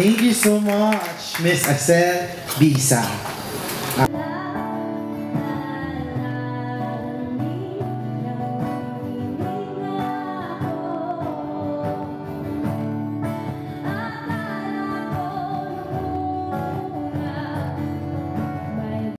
Thank you so much, Miss Axel Bisa.